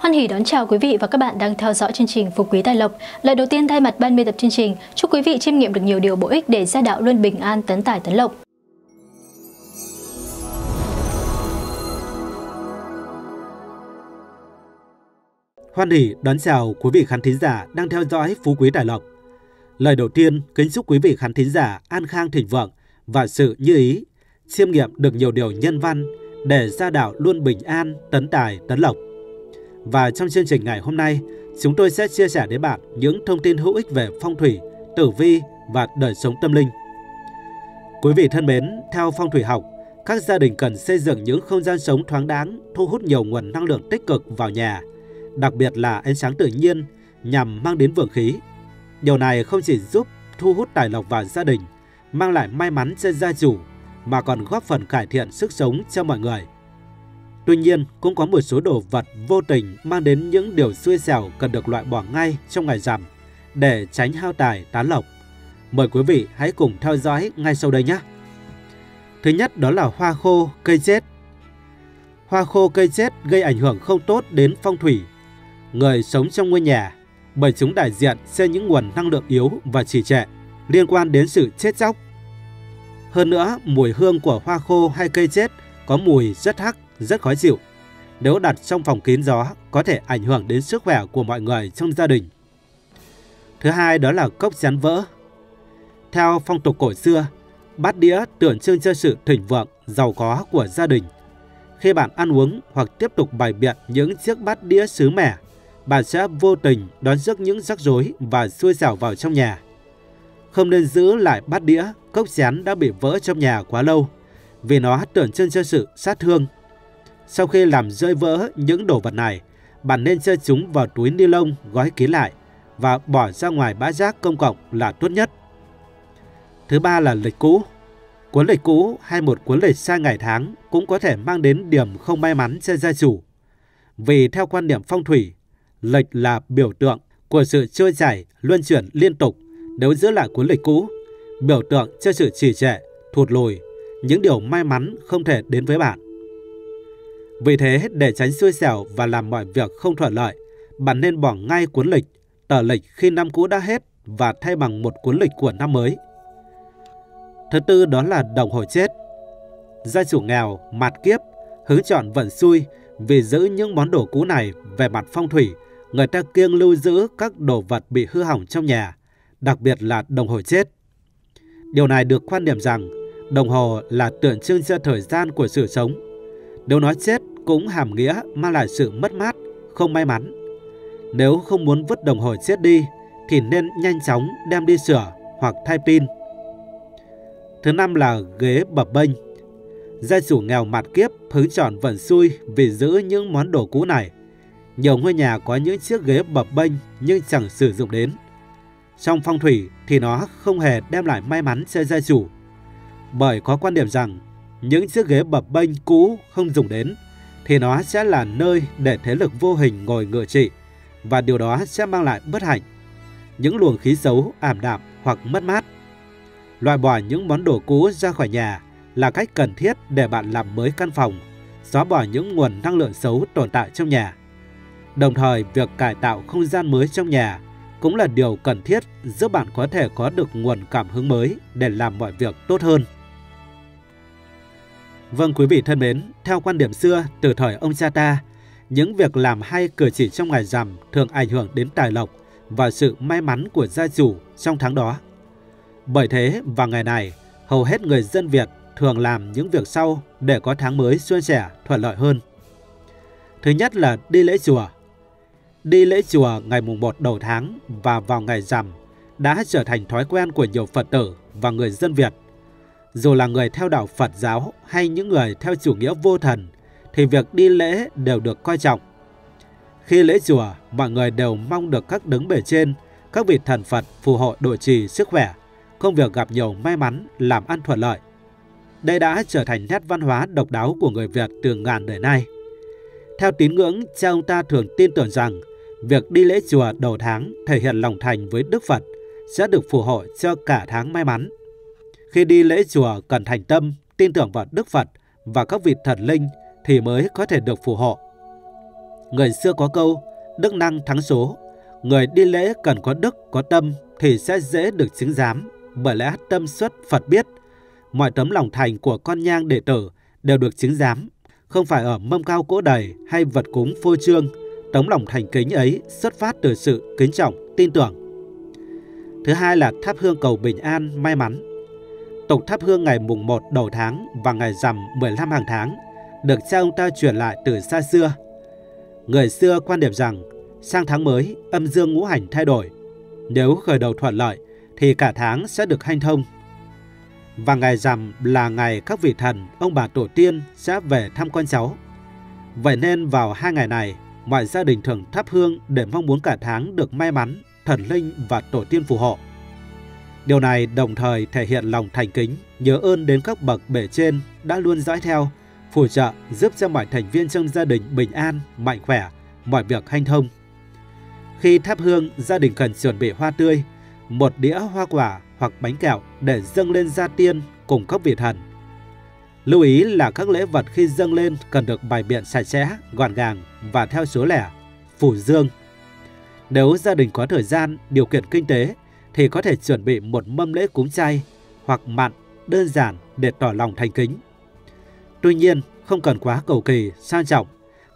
Hoan hỉ đón chào quý vị và các bạn đang theo dõi chương trình Phú Quý Tài Lộc. Lời đầu tiên thay mặt ban biên tập chương trình, chúc quý vị chiêm nghiệm được nhiều điều bổ ích để gia đạo luôn bình an, tấn tài tấn lộc. Hoan hỉ đón chào quý vị khán thính giả đang theo dõi Phú Quý Tài Lộc. Lời đầu tiên, kính chúc quý vị khán thính giả an khang thịnh vượng và sự như ý, chiêm nghiệm được nhiều điều nhân văn để gia đạo luôn bình an, tấn tài, tấn lộc. Và trong chương trình ngày hôm nay, chúng tôi sẽ chia sẻ đến bạn những thông tin hữu ích về phong thủy, tử vi và đời sống tâm linh. Quý vị thân mến, theo phong thủy học, các gia đình cần xây dựng những không gian sống thoáng đáng, thu hút nhiều nguồn năng lượng tích cực vào nhà, đặc biệt là ánh sáng tự nhiên nhằm mang đến vượng khí. Điều này không chỉ giúp thu hút tài lộc vào gia đình, mang lại may mắn cho gia chủ, mà còn góp phần cải thiện sức sống cho mọi người. Tuy nhiên, cũng có một số đồ vật vô tình mang đến những điều xui xẻo cần được loại bỏ ngay trong ngày rằm để tránh hao tài tán lộc. Mời quý vị hãy cùng theo dõi ngay sau đây nhé. Thứ nhất đó là hoa khô, cây chết. Hoa khô cây chết gây ảnh hưởng không tốt đến phong thủy. Người sống trong ngôi nhà bởi chúng đại diện cho những nguồn năng lượng yếu và trì trệ liên quan đến sự chết chóc. Hơn nữa, mùi hương của hoa khô hay cây chết có mùi rất hắc, rất khó chịu. Nếu đặt trong phòng kín gió, có thể ảnh hưởng đến sức khỏe của mọi người trong gia đình. Thứ hai đó là cốc chén vỡ. Theo phong tục cổ xưa, bát đĩa tượng trưng cho sự thịnh vượng, giàu có của gia đình. Khi bạn ăn uống hoặc tiếp tục bày biện những chiếc bát đĩa sứ mẻ, bạn sẽ vô tình đón rước những rắc rối và xui xẻo vào trong nhà. Không nên giữ lại bát đĩa, cốc chén đã bị vỡ trong nhà quá lâu, vì nó tượng trưng cho sự sát thương. Sau khi làm rơi vỡ những đồ vật này, bạn nên cho chúng vào túi ni lông gói kín lại và bỏ ra ngoài bãi rác công cộng là tốt nhất. Thứ ba là lịch cũ. Cuốn lịch cũ hay một cuốn lịch sai ngày tháng cũng có thể mang đến điểm không may mắn cho gia chủ. Vì theo quan điểm phong thủy, lịch là biểu tượng của sự trôi chảy, luân chuyển liên tục nếu giữ lại cuốn lịch cũ, biểu tượng cho sự trì trệ, thụt lùi, những điều may mắn không thể đến với bạn. Vì thế, để tránh xui xẻo và làm mọi việc không thuận lợi, bạn nên bỏ ngay cuốn lịch, tờ lịch khi năm cũ đã hết và thay bằng một cuốn lịch của năm mới. Thứ tư đó là đồng hồ chết. Gia chủ nghèo, mặt kiếp, hướng chọn vận xui vì giữ những món đồ cũ này về mặt phong thủy, người ta kiêng lưu giữ các đồ vật bị hư hỏng trong nhà, đặc biệt là đồng hồ chết. Điều này được quan điểm rằng đồng hồ là tượng trưng cho thời gian của sự sống. Nếu nói chết cũng hàm nghĩa mang lại sự mất mát, không may mắn. Nếu không muốn vứt đồng hồ chết đi thì nên nhanh chóng đem đi sửa hoặc thay pin. Thứ năm là ghế bập bênh. Gia chủ nghèo mặt kiếp hứng chọn vận xui vì giữ những món đồ cũ này. Nhiều ngôi nhà có những chiếc ghế bập bênh nhưng chẳng sử dụng đến. Trong phong thủy thì nó không hề đem lại may mắn cho gia chủ. Bởi có quan điểm rằng những chiếc ghế bập bênh cũ không dùng đến thì nó sẽ là nơi để thế lực vô hình ngồi ngựa trị và điều đó sẽ mang lại bất hạnh, những luồng khí xấu, ảm đạm hoặc mất mát. Loại bỏ những món đồ cũ ra khỏi nhà là cách cần thiết để bạn làm mới căn phòng, xóa bỏ những nguồn năng lượng xấu tồn tại trong nhà. Đồng thời, việc cải tạo không gian mới trong nhà cũng là điều cần thiết giúp bạn có thể có được nguồn cảm hứng mới để làm mọi việc tốt hơn. Vâng quý vị thân mến, theo quan điểm xưa từ thời ông cha ta, những việc làm hay cử chỉ trong ngày rằm thường ảnh hưởng đến tài lộc và sự may mắn của gia chủ trong tháng đó. Bởi thế, vào ngày này, hầu hết người dân Việt thường làm những việc sau để có tháng mới xuân sẻ, thuận lợi hơn. Thứ nhất là đi lễ chùa. Đi lễ chùa ngày mùng 1 đầu tháng và vào ngày rằm đã trở thành thói quen của nhiều Phật tử và người dân Việt. Dù là người theo đạo Phật giáo hay những người theo chủ nghĩa vô thần, thì việc đi lễ đều được coi trọng. Khi lễ chùa, mọi người đều mong được các đứng bề trên, các vị thần Phật phù hộ độ trì sức khỏe, công việc gặp nhiều may mắn, làm ăn thuận lợi. Đây đã trở thành nét văn hóa độc đáo của người Việt từ ngàn đời nay. Theo tín ngưỡng, cha ông ta thường tin tưởng rằng việc đi lễ chùa đầu tháng thể hiện lòng thành với Đức Phật sẽ được phù hộ cho cả tháng may mắn. Khi đi lễ chùa cần thành tâm, tin tưởng vào Đức Phật và các vị thần linh thì mới có thể được phù hộ. Người xưa có câu, đức năng thắng số. Người đi lễ cần có đức, có tâm thì sẽ dễ được chứng giám. Bởi lẽ tâm xuất Phật biết, mọi tấm lòng thành của con nhang đệ tử đều được chứng giám. Không phải ở mâm cao cỗ đầy hay vật cúng phô trương, tấm lòng thành kính ấy xuất phát từ sự kính trọng, tin tưởng. Thứ hai là thắp hương cầu bình an, may mắn. Tục thắp hương ngày mùng 1 đầu tháng và ngày rằm 15 hàng tháng được cha ông ta truyền lại từ xa xưa. Người xưa quan điểm rằng sang tháng mới âm dương ngũ hành thay đổi. Nếu khởi đầu thuận lợi thì cả tháng sẽ được hanh thông. Và ngày rằm là ngày các vị thần, ông bà tổ tiên sẽ về thăm con cháu. Vậy nên vào hai ngày này, mọi gia đình thường thắp hương để mong muốn cả tháng được may mắn, thần linh và tổ tiên phù hộ. Điều này đồng thời thể hiện lòng thành kính, nhớ ơn đến các bậc bề trên đã luôn dõi theo, phù trợ giúp cho mọi thành viên trong gia đình bình an, mạnh khỏe, mọi việc hanh thông. Khi thắp hương, gia đình cần chuẩn bị hoa tươi, một đĩa hoa quả hoặc bánh kẹo để dâng lên gia tiên cùng các vị thần. Lưu ý là các lễ vật khi dâng lên cần được bài biện sạch sẽ, gọn gàng và theo số lẻ, phủ dương. Nếu gia đình có thời gian, điều kiện kinh tế thì có thể chuẩn bị một mâm lễ cúng chay hoặc mặn đơn giản để tỏ lòng thành kính. Tuy nhiên, không cần quá cầu kỳ, sang trọng.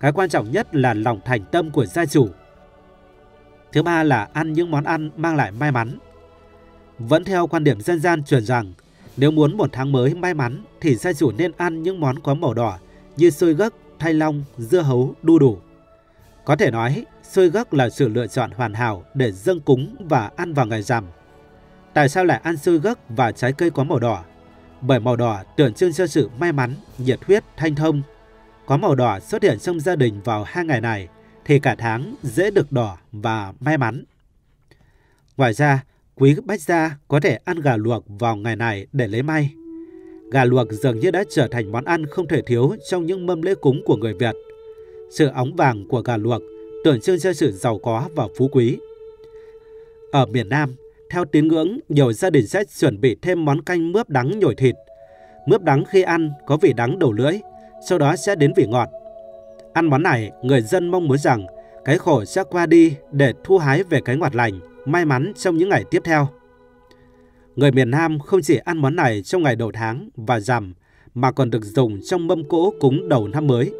Cái quan trọng nhất là lòng thành tâm của gia chủ. Thứ ba là ăn những món ăn mang lại may mắn. Vẫn theo quan điểm dân gian truyền rằng, nếu muốn một tháng mới may mắn thì gia chủ nên ăn những món có màu đỏ như xôi gấc, thay long, dưa hấu, đu đủ. Có thể nói, xôi gấc là sự lựa chọn hoàn hảo để dâng cúng và ăn vào ngày rằm. Tại sao lại ăn xôi gấc và trái cây có màu đỏ? Bởi màu đỏ tượng trưng cho sự may mắn, nhiệt huyết, thanh thông. Có màu đỏ xuất hiện trong gia đình vào hai ngày này thì cả tháng dễ được đỏ và may mắn. Ngoài ra, quý bách gia có thể ăn gà luộc vào ngày này để lấy may. Gà luộc dường như đã trở thành món ăn không thể thiếu trong những mâm lễ cúng của người Việt. Sự óng vàng của gà luộc tượng trưng cho sự giàu có và phú quý. Ở miền Nam, theo tín ngưỡng, nhiều gia đình sẽ chuẩn bị thêm món canh mướp đắng nhồi thịt. Mướp đắng khi ăn có vị đắng đầu lưỡi, sau đó sẽ đến vị ngọt. Ăn món này, người dân mong muốn rằng cái khổ sẽ qua đi để thu hái về cái ngọt lành, may mắn trong những ngày tiếp theo. Người miền Nam không chỉ ăn món này trong ngày đầu tháng và rằm, mà còn được dùng trong mâm cỗ cúng đầu năm mới.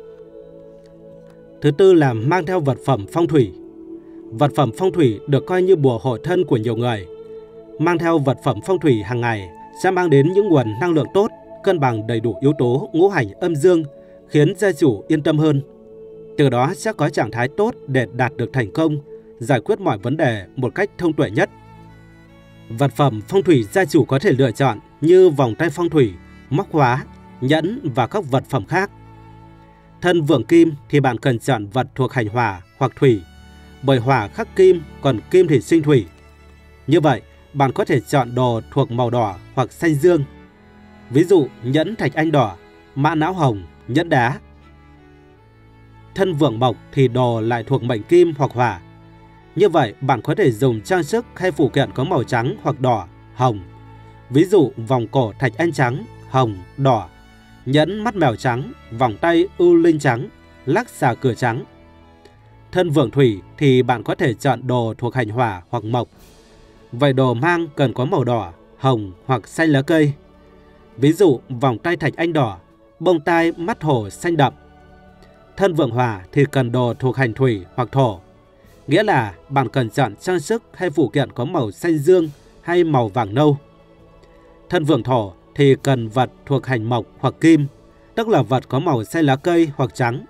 Thứ tư là mang theo vật phẩm phong thủy. Vật phẩm phong thủy được coi như bùa hộ thân của nhiều người. Mang theo vật phẩm phong thủy hàng ngày sẽ mang đến những nguồn năng lượng tốt, cân bằng đầy đủ yếu tố ngũ hành âm dương, khiến gia chủ yên tâm hơn. Từ đó sẽ có trạng thái tốt để đạt được thành công, giải quyết mọi vấn đề một cách thông tuệ nhất. Vật phẩm phong thủy gia chủ có thể lựa chọn như vòng tay phong thủy, móc khóa, nhẫn và các vật phẩm khác. Thân vượng kim thì bạn cần chọn vật thuộc hành hỏa hoặc thủy, bởi hỏa khắc kim, còn kim thì sinh thủy. Như vậy, bạn có thể chọn đồ thuộc màu đỏ hoặc xanh dương. Ví dụ nhẫn thạch anh đỏ, mã não hồng, nhẫn đá. Thân vượng mộc thì đồ lại thuộc mệnh kim hoặc hỏa. Như vậy, bạn có thể dùng trang sức hay phụ kiện có màu trắng hoặc đỏ, hồng. Ví dụ vòng cổ thạch anh trắng, hồng, đỏ, nhẫn mắt mèo trắng, vòng tay ưu linh trắng, lắc xà cửa trắng. Thân vượng thủy thì bạn có thể chọn đồ thuộc hành hỏa hoặc mộc. Vậy đồ mang cần có màu đỏ, hồng hoặc xanh lá cây. Ví dụ vòng tay thạch anh đỏ, bông tai mắt hổ xanh đậm. Thân vượng hỏa thì cần đồ thuộc hành thủy hoặc thổ. Nghĩa là bạn cần chọn trang sức hay phụ kiện có màu xanh dương hay màu vàng nâu. Thân vượng thổ thì cần vật thuộc hành mộc hoặc kim, tức là vật có màu xanh lá cây hoặc trắng,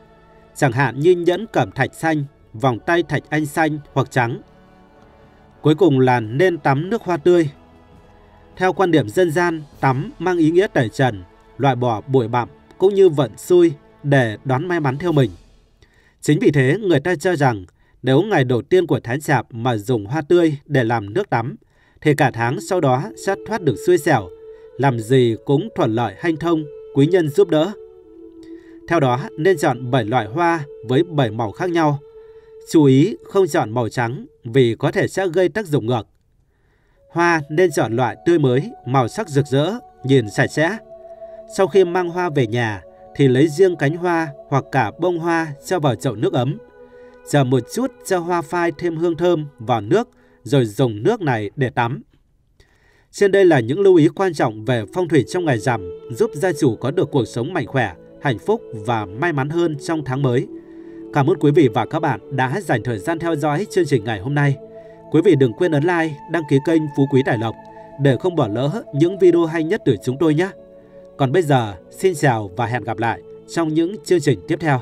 chẳng hạn như nhẫn cẩm thạch xanh, vòng tay thạch anh xanh hoặc trắng. Cuối cùng là nên tắm nước hoa tươi. Theo quan điểm dân gian, tắm mang ý nghĩa tẩy trần, loại bỏ bụi bặm cũng như vận xui để đón may mắn theo mình. Chính vì thế, người ta cho rằng nếu ngày đầu tiên của tháng chạp mà dùng hoa tươi để làm nước tắm, thì cả tháng sau đó sẽ thoát được xui xẻo, làm gì cũng thuận lợi hanh thông, quý nhân giúp đỡ. Theo đó nên chọn 7 loại hoa với 7 màu khác nhau. Chú ý không chọn màu trắng vì có thể sẽ gây tác dụng ngược. Hoa nên chọn loại tươi mới, màu sắc rực rỡ, nhìn sạch sẽ. Sau khi mang hoa về nhà thì lấy riêng cánh hoa hoặc cả bông hoa cho vào chậu nước ấm. chờ một chút cho hoa phai thêm hương thơm vào nước rồi dùng nước này để tắm. Trên đây là những lưu ý quan trọng về phong thủy trong ngày rằm giúp gia chủ có được cuộc sống mạnh khỏe, hạnh phúc và may mắn hơn trong tháng mới. Cảm ơn quý vị và các bạn đã dành thời gian theo dõi chương trình ngày hôm nay. Quý vị đừng quên ấn like, đăng ký kênh Phú Quý Đại Lộc để không bỏ lỡ những video hay nhất từ chúng tôi nhé. Còn bây giờ, xin chào và hẹn gặp lại trong những chương trình tiếp theo.